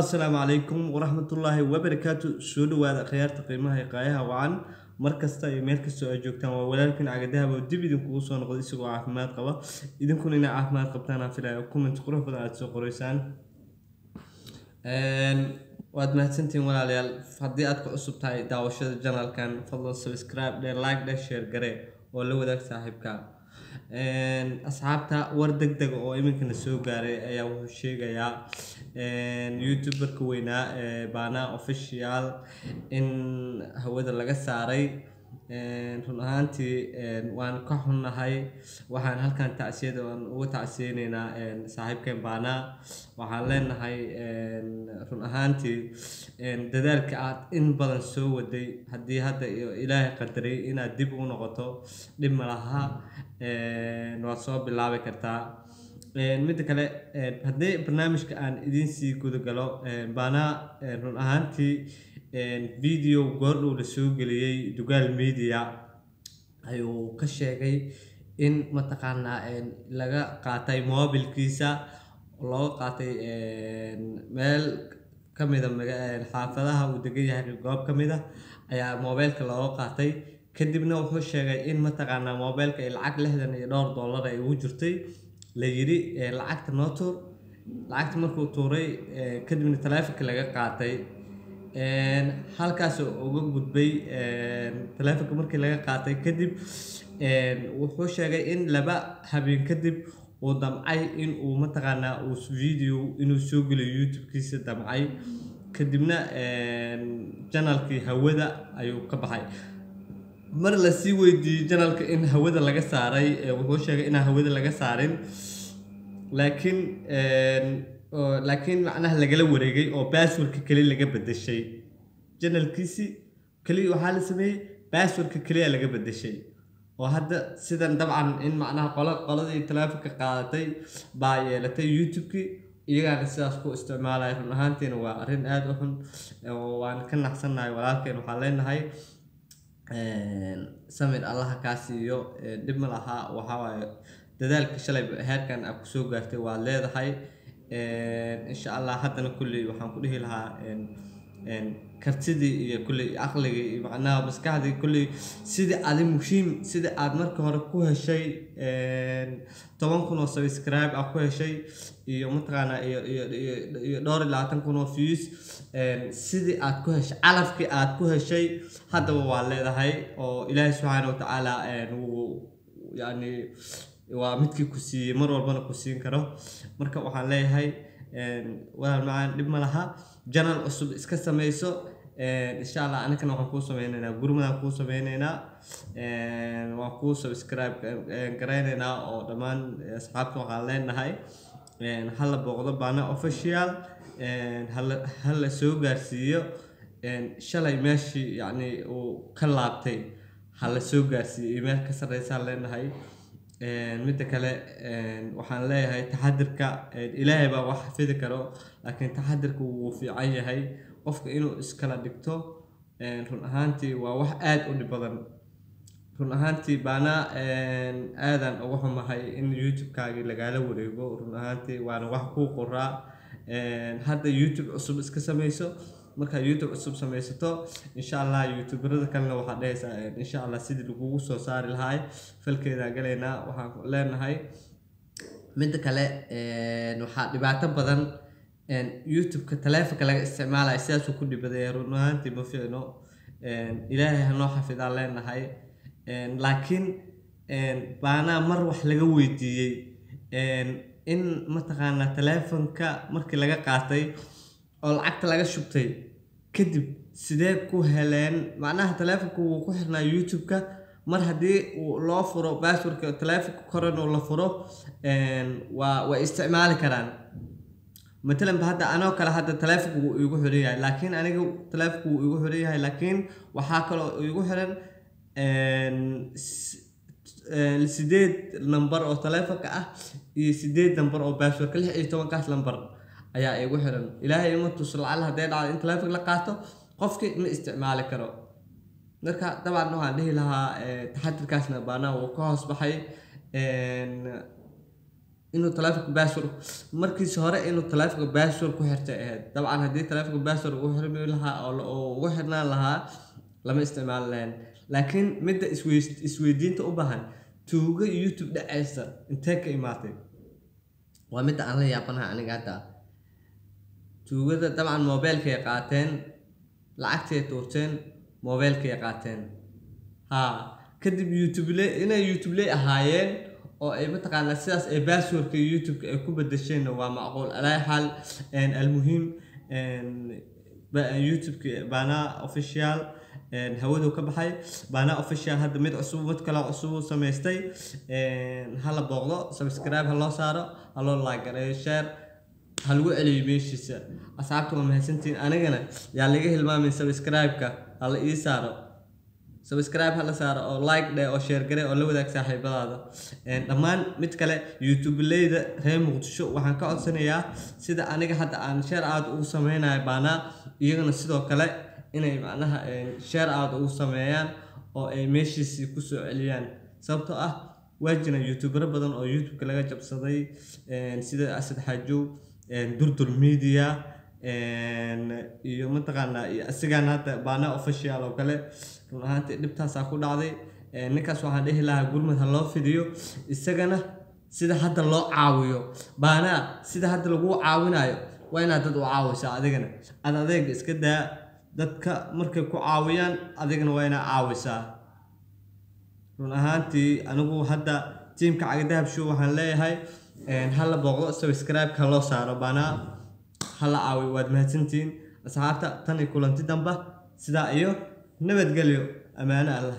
asalaamu calaykum waraxmatullaahi wabarakaatu soo dhawaada khiyaarta qiimaha iyo qaayaha wacan. Mar kasta iyo meel kastoo ay joogtaan waa walaalkiin cagadahab oo dib idinkugu soo noqdo isagoo caafimaad qaba. Idinkuna inay caafimaad qabtaan aan filayo comment qurux badan aad soo qoreysaan. Waad mahadsantihiin walaalayaal. Haddii aad ku cusub tahay daawashada janalkan fadlan subscribe dhe like dhe share garee oo la wadaag saaxiibka asxaabta war deg deg oo iminkana soo gaaray ayaa wuxuu sheegayaa youtuberka weynaa baana official in hawada laga saaray run ahaantii waan ka xunnahay waxaan halkan tacsiyada aan uga tacsiyeyneynaa saaxiibkeen baana. Waxaan leenahay run ahaantii dadaalka aad in badan soo waday haddii hadda ilaahay qadaray inaad dib u noqoto dhib malaha waad soo bilaabi kartaa. Midda kale haddii barnaamijka aan idiinsii gudagalo baana run ahaantii video goordhow la soo geliyey dugaal media ayuu ka sheegay in mataqaanaa laga qaatay mobilkiisa looga qaatay meel kamida xaafadaha uu degan yahay goob ka mid ayaa mobilka looga qaatay. Kadibna wuxuu sheegay in mataqaanaa mobilka ay lacag lixdan iyo dhowr dollar ay ugu jirtay. La yiri lacagta noo tuur lacagta markuu tuuray kadibna taleefonka laga qaatay halkaas uga gudbay taleefonka markii laga qaatay kadib wuxuu sheegay in laba habeen kadib uu damcay in uu mataqaanaa video inuu soo geliyo youtube-kiisa damcay. Kadibna janalkii hawada ayuu ka baxay. Mar la sii weydiiyey janalka in hawada laga saaray wuxuu sheegay inaan hawada laga saarin. Laakiin laakiin macnaha lagala wareegay oo basswordka keli laga bedeshay janalkiisi keli waxaa la sameeyey basswordka keliya laga bedeshay oo hadda sidan dabcan in macnaha qolo qoladii taleefonka qaadatay baa yeelatay youtube-kii iyagaana sidaas ku isticmaalaya run ahaantiina waa arrin aada u xun waan ka naqsannahay walaalkeen waxaan leenahay samir allaha kaa siiyo dhib ma laha waxawaaye dadaalka shalay heerkan aad ku soo gaartay waad leedahay insha allah haddana kulley waxaan ku dhihi lahaa kartidii iyo kulley caqligii iyo macnaha maskaxdii kulley sidii adi muhiim sidii aad marka hore ku heshay toban kun oo subscribe ah ku heshay iyo mataqaanaa iyo iyo dhowr iyo labaatan kun oo views sidii aad ku heshay calafkii aad ku heshay haddaba waa leedahay oo ilaahay subxaana watacaala wuu yacni waa midkii ku siiyey mar walbana ku siin karo. Marka waxaan leeyahay walaal macaan dhib ma laha. Janal cusub iska samayso insha allah aninkana waxaan kuu sameyneynaa gurmadaan kuu sameyneynaa waan kuu subscribe garayneynaa oo dhammaan asxaabta waxaan leenahay. Hala booqdo baana official. Hala soo gaarsiiyo. Shalay meeshii yacni uu ka laabtay. Hala soo gaarsiiyo iyo meel ka sarreysaan leenahay midda kale waxaan leeyahay taxadirka ilaahay baa wax xafidi karo laakiin taxadirka wuu fiican yahay. Qofka inuu iskala dhigto run ahaantii waa wax aada u dhib badan. Run ahaantii baana aadan uga xumahay in youtube-kaagii lagaala wareego. Run ahaantii waana wax kuu qoraa hadda youtube cusub iska samayso markaad youtube cusub samaysato insha allah youtuberada kalena waxaad dhehaysaa insha allah sidii lagugu soo saari lahaay falkeedaan galaynaa waxaan leenahay. Midda kale waxaa dhibaato badan youtube-ka taleefonka laga isticmaalaya sidaasuu ku dhibadaya run ahaantii ma fiicno. Ilaahay hanoo xafidaan leenahay. Laakiin baanaa mar wax laga weydiiyey. In mataqaanaa taleefonka markii laga qaatay oo lacagta laga shubtay. Kadib sidee ku heleen? Macnaha taleefonka wuu ku xirnaa youtube-ka. Mar haddii loo furo basswordka taleefonka koran oo la furo waa way isticmaali karaan. Matalan ba hadda anoo kale hadda taleefonka wuu igu xiran yahay laakiin aniga taleefonka wuu igu xiran yahay laakiin waxaa kaloo igu xiran sideed number oo taleefonka ah iyo sideed number oo basswordka lix iyo tobankaas number ayaa igu xiran. Ilaahay ima tuso lacala hadday dhacdo in taleefon la qaato qofkii ma isticmaali karo. Marka dabcan waxaan dhihi lahaa taxadirkaasna baanaa wuu ka hoos baxay inuu taleefonka bassword markiisa hore inuu taleefonka bassword ku xirtay ahayd dabcan haddii taleefonka bassword ugu xirmi lahaa oo ugu xirnaan lahaa lama isticmaali lahayn. Laakiin midda isweydiinta u baahan tuuga youtube dhacaysa intee ka imaatay? Waa midda aan la yaabanaha aniga hadda tuugada dabcan mobeylkay qaateen lacagtay tuurteen mobeylkay qaateen ha kadib youtubele inay youtubeley ahaayeen oo ay mataqaanaa sidaas ay basswordka youtubeka ay ku bedesheenna waa macquul alaa xaal almuhiim youtubeka baanaa official hawadu ka baxay baanaa official hadda mid cusub mid kale cusub samaystay hala booqdo subscribe ha loo saaro ha loo like gareeyo share ha lagu celiyo meeshiisa asxaabta waa mahadsantiin? Anigana yaa laga hilmaamin subscribe-ka ha ii saaro. Subscribe ha la saaro oo like dheh oo gare oo la wadaag saaxiibadaada. Dhammaan mid kale youtubeleyda reer muqdisho waxaan ka codsanayaa sida aniga hadda aan share out ugu sameynayo baanaa iyagana sidoo kale inay macnaha share out ugu sameeyaan oo ay meeshiisii ku soo celiyaan. Sababtoo ah waa jiraan youtubero badan oo youtubeka laga jabsaday sida asad xaajow durdur media iyo mataqaanaa iyo isagaan hadda baana official oo kale. Run ahaantii dhibtaasaa ku dhacday. Ninkaas waxaan dhihi lahaa gurmad ha loo fidiyo. Isagana sida hadda loo caawiyo. Baanaa sida hadda lagu caawinayo waa inaad dad u caawisaa adigana. Ad adeega iska daa. Dadka markay ku caawiyaan adigana waa inaa caawisaa run ahaantii anigu hadda tiimka cagdahab show waxaan leeyahay hala booqdo subscribe-ka loo saaro baanaa hala caawiyo waad mahadsantihiin. Asxaabta tan iyo kulanti damba sidaa iyo nabadgelyo. Ammaano allah